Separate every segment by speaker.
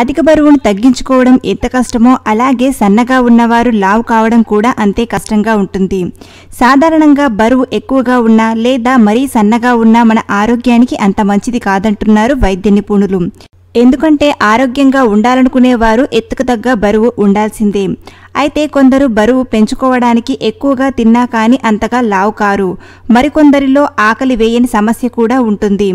Speaker 1: అధిక బరువును తగ్గించుకోవడం ఎంత కష్టమో అలాగే సన్నగా ఉన్నవారు లావు కావడం కూడా అంతే కష్టంగా ఉంటుంది. సాధారణంగా బరువు ఎక్కువగా ఉన్నా లేదా మరీ సన్నగా ఉన్నా మన ఆరోగ్యానికి అంత మంచిది కాదంటున్నారు వైద్య నిపుణులు. ఎందుకంటే ఆరోగ్యంగా ఉండాలనుకునేవారు ఎత్తుకు తగ్గ బరువు ఉండాల్సిందే. అయితే కొందరు బరువు పెంచుకోవడానికి ఎక్కువగా తిన్నా కానీ అంతగా లావు కారు. మరికొందరిలో ఆకలి వేయని సమస్య కూడా ఉంటుంది.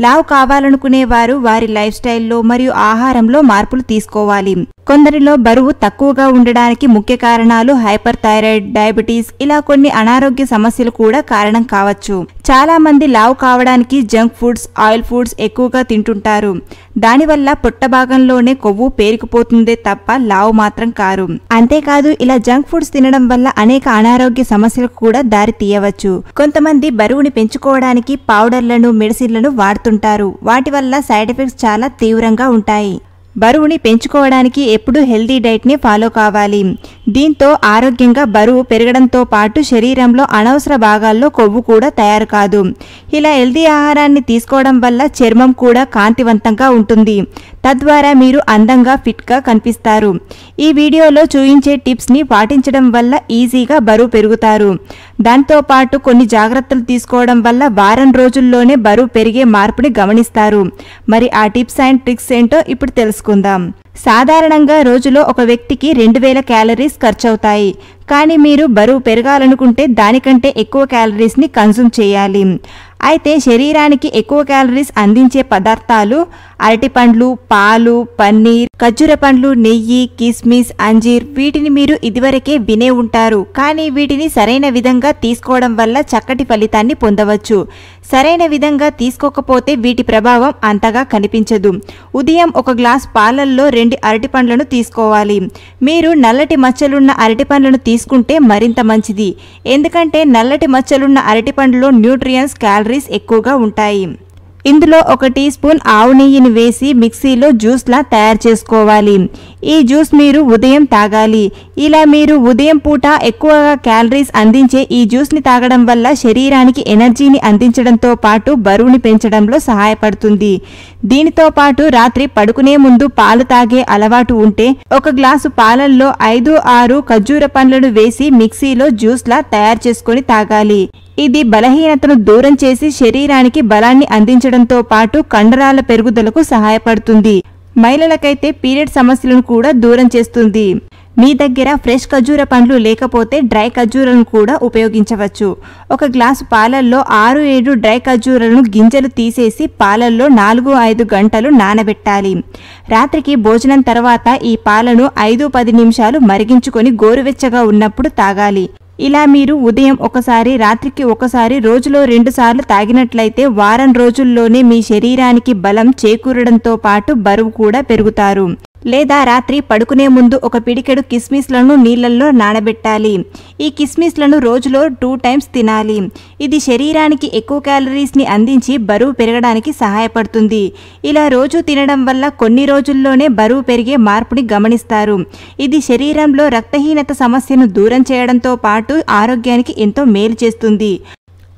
Speaker 1: లావు కావాలనుకునే వారు వారి లైఫ్ స్టైల్లో మరియు ఆహారంలో మార్పులు తీసుకోవాలి. కొందరిలో బరువు తక్కువగా ఉండడానికి ముఖ్య కారణాలు హైపర్ థైరాయిడ్ డయాబెటీస్ ఇలా కొన్ని అనారోగ్య సమస్యలు కూడా కారణం కావచ్చు. చాలా మంది లావు కావడానికి జంక్ ఫుడ్స్ ఆయిల్ ఫుడ్స్ ఎక్కువగా తింటుంటారు. దానివల్ల పొట్ట భాగంలోనే కొవ్వు పేరుకుపోతుందే తప్ప లావు మాత్రం కారు. అంతే అంతేకాదు ఇలా జంక్ ఫుడ్స్ తినడం వల్ల అనేక అనారోగ్య సమస్యలకు కూడా దారి తీయవచ్చు. కొంతమంది బరువుని పెంచుకోవడానికి పౌడర్లను మెడిసిన్లను వాడుతుంటారు. వాటి వల్ల సైడ్ ఎఫెక్ట్స్ చాలా తీవ్రంగా ఉంటాయి. బరువుని పెంచుకోవడానికి ఎప్పుడూ హెల్దీ డైట్ని ఫాలో కావాలి. దీంతో ఆరోగ్యంగా బరువు పెరగడంతో పాటు శరీరంలో అనవసర భాగాల్లో కొవ్వు కూడా తయారు కాదు. ఇలా హెల్దీ ఆహారాన్ని తీసుకోవడం వల్ల చర్మం కూడా కాంతివంతంగా ఉంటుంది. తద్వారా మీరు అందంగా ఫిట్గా కనిపిస్తారు. ఈ వీడియోలో చూయించే టిప్స్ని పాటించడం వల్ల ఈజీగా బరువు పెరుగుతారు. దాంతో పాటు కొన్ని జాగ్రత్తలు తీసుకోవడం వల్ల వారం రోజుల్లోనే బరువు పెరిగే మార్పుని గమనిస్తారు. మరి ఆ టిప్స్ అండ్ ట్రిక్స్ ఏంటో ఇప్పుడు తెలుసుకుందాం. సాధారణంగా రోజులో ఒక వ్యక్తికి రెండు వేల క్యాలరీస్ ఖర్చవుతాయి. కానీ మీరు బరువు పెరగాలనుకుంటే దానికంటే ఎక్కువ క్యాలరీస్ని కన్సూమ్ చేయాలి. అయితే శరీరానికి ఎక్కువ క్యాలరీస్ అందించే పదార్థాలు అరటిపండ్లు పాలు పన్నీర్ ఖర్జూర పండ్లు నెయ్యి కిస్మిస్ అంజీర్ వీటిని మీరు ఇదివరకే వినే ఉంటారు. కానీ వీటిని సరైన విధంగా తీసుకోవడం వల్ల చక్కటి ఫలితాన్ని పొందవచ్చు. సరైన విధంగా తీసుకోకపోతే వీటి ప్రభావం అంతగా కనిపించదు. ఉదయం ఒక గ్లాస్ పాలల్లో రెండు అరటిపండ్లను తీసుకోవాలి. మీరు నల్లటి మచ్చలున్న అరటిపండ్లను తీసుకుంటే మరింత మంచిది. ఎందుకంటే నల్లటి మచ్చలున్న అరటిపండ్లలో న్యూట్రియన్స్ క్యాలరీస్ ఎక్కువగా ఉంటాయి. ఇందులో ఒక టీ స్పూన్ ఆవు నెయ్యిని వేసి మిక్సీలో జ్యూస్లా తయారు చేసుకోవాలి. ఈ జ్యూస్ మీరు ఉదయం తాగాలి. ఇలా మీరు ఉదయం పూట ఎక్కువగా క్యాలరీస్ అందించే ఈ జ్యూస్ని తాగడం వల్ల శరీరానికి ఎనర్జీని అందించడంతో పాటు బరువుని పెంచడంలో సహాయపడుతుంది. దీనితో పాటు రాత్రి పడుకునే ముందు పాలు తాగే అలవాటు ఉంటే ఒక గ్లాసు పాలల్లో ఐదు ఆరు ఖర్జూర పండ్లను వేసి మిక్సీలో జ్యూస్లా తయారు చేసుకొని తాగాలి. ఇది బలహీనతను దూరం చేసి శరీరానికి బలాన్ని అందించడంతో పాటు కండరాల పెరుగుదలకు సహాయపడుతుంది. మహిళలకైతే పీరియడ్ సమస్యలను కూడా దూరం చేస్తుంది. మీ దగ్గర ఫ్రెష్ ఖర్జూర పండ్లు లేకపోతే డ్రై ఖర్జూరలను కూడా ఉపయోగించవచ్చు. ఒక గ్లాసు పాలల్లో ఆరు ఏడు డ్రై ఖర్జూరలను గింజలు తీసేసి పాలల్లో నాలుగు ఐదు గంటలు నానబెట్టాలి. రాత్రికి భోజనం తర్వాత ఈ పాలను ఐదు పది నిమిషాలు మరిగించుకొని గోరువెచ్చగా ఉన్నప్పుడు తాగాలి. ఇలా మీరు ఉదయం ఒకసారి రాత్రికి ఒకసారి రోజులో రెండు సార్లు తాగినట్లయితే వారం రోజుల్లోనే మీ శరీరానికి బలం చేకూరడంతో పాటు బరువు కూడా పెరుగుతారు. లేదా రాత్రి పడుకునే ముందు ఒక పిడికెడు కిస్మిస్లను నీళ్ళల్లో నానబెట్టాలి. ఈ కిస్మిస్లను రోజులో టూ టైమ్స్ తినాలి. ఇది శరీరానికి ఎక్కువ క్యాలరీస్ని అందించి బరువు పెరగడానికి సహాయపడుతుంది. ఇలా రోజు తినడం వల్ల కొన్ని రోజుల్లోనే బరువు పెరిగే మార్పుని గమనిస్తారు. ఇది శరీరంలో రక్తహీనత సమస్యను దూరం చేయడంతో పాటు ఆరోగ్యానికి ఎంతో మేలు చేస్తుంది.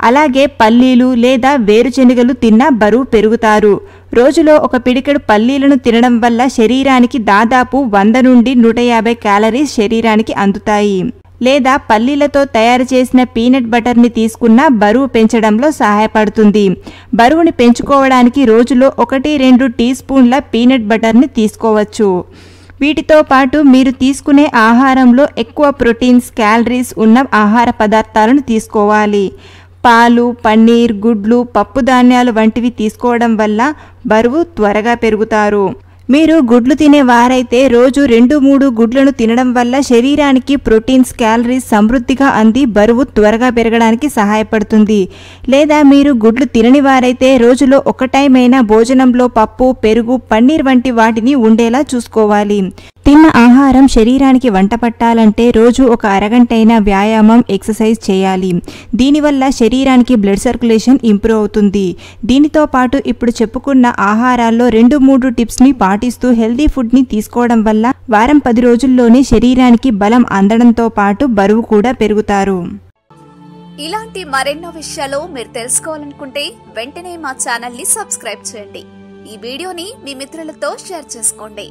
Speaker 1: అలాగే పల్లీలు లేదా వేరుశెనగలు తిన్నా బరువు పెరుగుతారు. రోజులో ఒక పిడికెడు పల్లీలను తినడం వల్ల శరీరానికి దాదాపు వంద నుండి నూట యాభై క్యాలరీస్ శరీరానికి అందుతాయి. లేదా పల్లీలతో తయారు చేసిన పీనట్ బటర్ని తీసుకున్నా బరువు పెంచడంలో సహాయపడుతుంది. బరువుని పెంచుకోవడానికి రోజులో ఒకటి రెండు టీ స్పూన్ల పీనట్ బటర్ని తీసుకోవచ్చు. వీటితో పాటు మీరు తీసుకునే ఆహారంలో ఎక్కువ ప్రోటీన్స్ క్యాలరీస్ ఉన్న ఆహార పదార్థాలను తీసుకోవాలి. పాలు పన్నీర్ గుడ్లు పప్పు ధాన్యాలు వంటివి తీసుకోవడం వల్ల బరువు త్వరగా పెరుగుతారు. మీరు గుడ్లు తినే వారైతే రోజు రెండు మూడు గుడ్లను తినడం వల్ల శరీరానికి ప్రోటీన్స్ క్యాలరీస్ సమృద్ధిగా అంది బరువు త్వరగా పెరగడానికి సహాయపడుతుంది. లేదా మీరు గుడ్లు తినని వారైతే రోజులో ఒక టైం అయినా భోజనంలో పప్పు పెరుగు పన్నీర్ వంటి వాటిని ఉండేలా చూసుకోవాలి. తిన్న ఆహారం శరీరానికి వంట పట్టాలంటే రోజు ఒక అరగంటైనా వ్యాయామం ఎక్సర్సైజ్ చేయాలి. దీనివల్ల శరీరానికి బ్లడ్ సర్క్యులేషన్ ఇంప్రూవ్ అవుతుంది. దీనితో పాటు ఇప్పుడు చెప్పుకున్న ఆహారాల్లో రెండు మూడు టిప్స్ని పాటిస్తూ హెల్దీ ఫుడ్ని తీసుకోవడం వల్ల వారం పది రోజుల్లోనే శరీరానికి బలం అందడంతో పాటు బరువు కూడా పెరుగుతారు.
Speaker 2: ఇలాంటి మరెన్నో విషయాలు మీరు తెలుసుకోవాలనుకుంటే వెంటనే మా ఛానల్ని సబ్స్క్రైబ్ చేయండి. ఈ వీడియోని మీ మిత్రులతో షేర్ చేసుకోండి.